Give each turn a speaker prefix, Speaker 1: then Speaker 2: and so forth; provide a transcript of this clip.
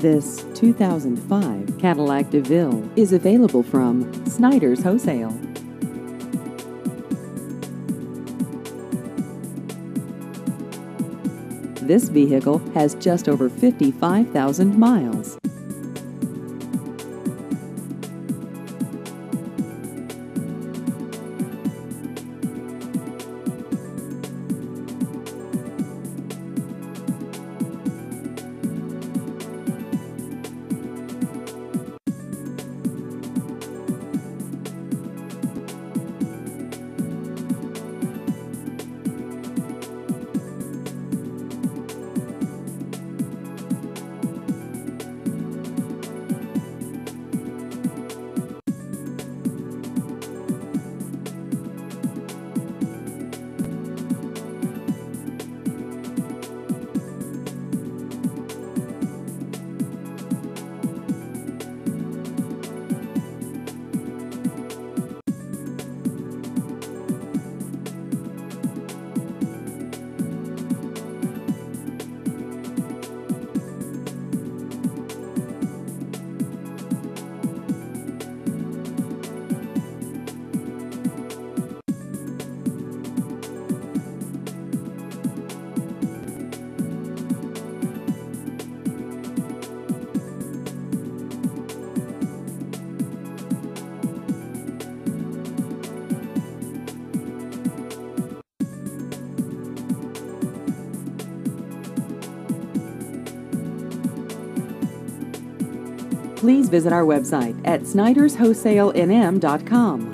Speaker 1: This 2005 Cadillac DeVille is available from Sniders Wholesale. This vehicle has just over 55,000 miles. Please visit our website at sniderswholesalenm.com.